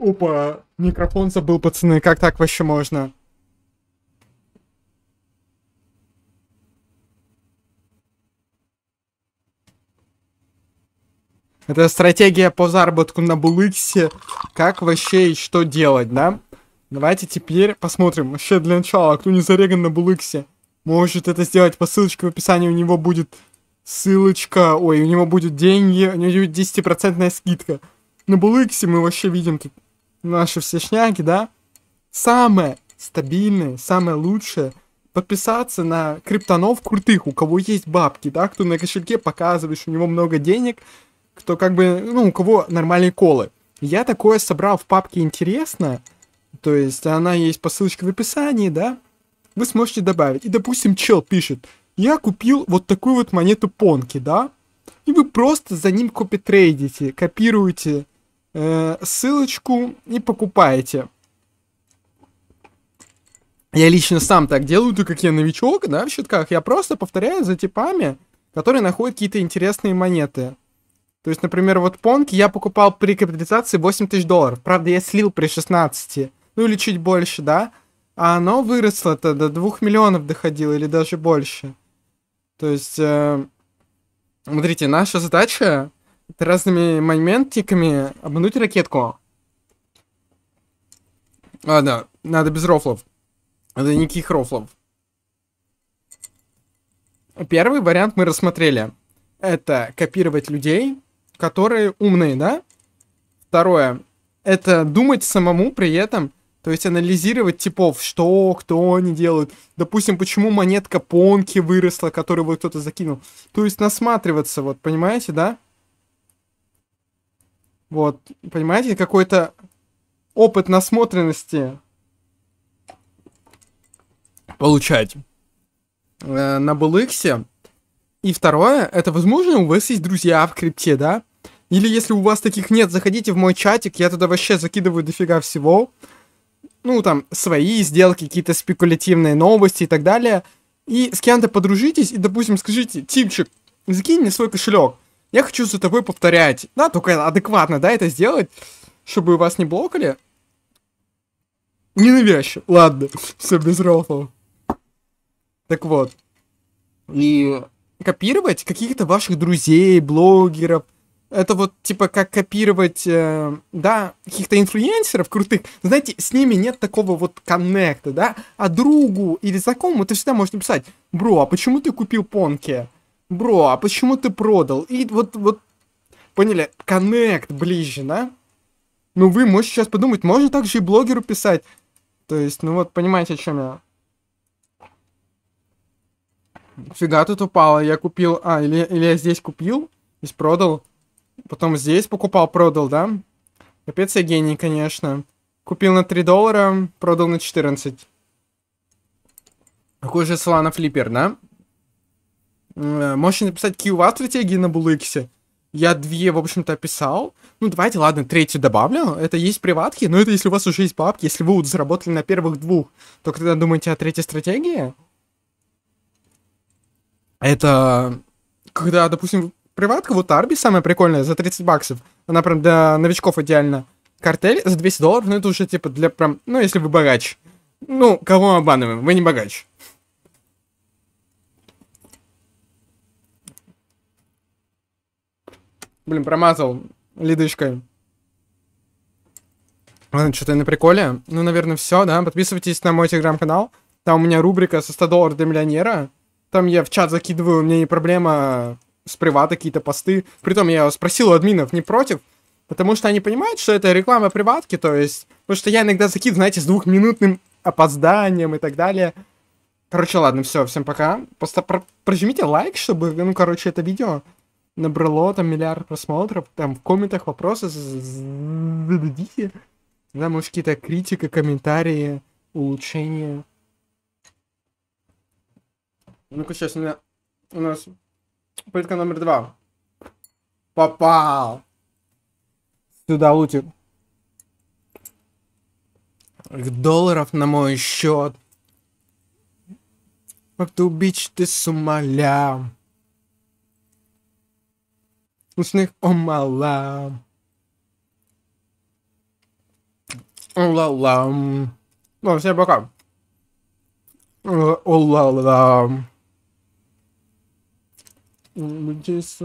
Опа, микрофон забыл, пацаны, как так вообще можно? Это стратегия по заработку на Булыксе. Как вообще и что делать, да? Давайте теперь посмотрим. Вообще для начала, кто не зареган на Булыксе, может это сделать по ссылочке в описании. У него будет ссылочка. Ой, у него будет деньги. У него будет 10% скидка. На Булыксе мы вообще видим тут наши все шняги, да? Самое стабильное, самое лучшее подписаться на криптонов крутых, у кого есть бабки, да, кто на кошельке показывает, что у него много денег, кто как бы, ну, у кого нормальные колы. Я такое собрал в папке «Интересно», то есть она есть по ссылочке в описании, да, вы сможете добавить. И, допустим, чел пишет, я купил вот такую вот монету Понки, да, и вы просто за ним копитрейдите, копируете э, ссылочку и покупаете. Я лично сам так делаю, так как я новичок, да, в щитках. Я просто повторяю за типами, которые находят какие-то интересные монеты. То есть, например, вот Понки я покупал при капитализации 8 тысяч долларов. Правда, я слил при 16. Ну или чуть больше, да? А оно выросло-то до 2 миллионов доходило или даже больше. То есть, э, смотрите, наша задача разными моментиками обмануть ракетку. Ладно, надо без рофлов. Это никаких рофлов. Первый вариант мы рассмотрели. Это копировать людей, которые умные, да? Второе, это думать самому при этом, то есть анализировать типов, что, кто они делают. Допустим, почему монетка Понки выросла, которую вот кто-то закинул. То есть насматриваться, вот, понимаете, да? Вот, понимаете, какой-то опыт насмотренности получать э, на BLX. И второе, это возможно у вас есть друзья в крипте, да? Или если у вас таких нет, заходите в мой чатик, я туда вообще закидываю дофига всего. Ну, там, свои сделки, какие-то спекулятивные новости и так далее. И с кем-то подружитесь, и, допустим, скажите, Типчик, закинь мне свой кошелек. Я хочу за тобой повторять. Да, только адекватно, да, это сделать, чтобы вас не блокали. Ненавязчиво. Ладно, все без рофлов. Так вот. И копировать каких-то ваших друзей, блогеров, это вот типа как копировать, э, да, каких-то инфлюенсеров крутых. Знаете, с ними нет такого вот коннекта, да, а другу или знакомому ты всегда можешь написать, бро, а почему ты купил понки? Бро, а почему ты продал? И вот, вот, поняли, коннект ближе, да? Ну, вы можете сейчас подумать, можно также и блогеру писать. То есть, ну вот, понимаете, о чем я. Фига тут упало, я купил, а, или, или я здесь купил, здесь продал. Потом здесь покупал, продал, да? Капец я гений, конечно. Купил на 3 доллара, продал на 14. Какой же Solana флиппер, да? Э, можете написать, какие стратегии на Булыксе. Я две, в общем-то, описал. Ну, давайте, ладно, третью добавлю. Это есть приватки, но это если у вас уже есть бабки. Если вы вот заработали на первых двух, то когда думаете о третьей стратегии? Это когда, допустим, приватка, вот Арби самая прикольная, за 30 баксов. Она прям для новичков идеально. Картель за 200 долларов, ну это уже типа для прям, ну если вы богач. Ну, кого мы обманываем? Вы не богач. Блин, промазал лидочкой. Что-то на приколе. Ну, наверное, все, да. Подписывайтесь на мой телеграм-канал. Там у меня рубрика со 100 долларов для миллионера. Там я в чат закидываю, у меня не проблема с привата какие-то посты. Притом я спросил у админов, не против, потому что они понимают, что это реклама приватки, то есть, потому что я иногда закидываю, знаете, с двухминутным опозданием и так далее. Короче, ладно, все, всем пока. Просто про прожмите лайк, чтобы, ну, короче, это видео набрало там миллиард просмотров. Там в комментах вопросы зададите. Да, может, какие-то критика, комментарии, улучшения. Ну-ка, сейчас у меня у нас Попытка номер два. Попал. Сюда лутик. Долларов на мой счет. Как ты убить ты с snake on my lap. Allah Allah. Lan şey bakalım. Allah Allah. Just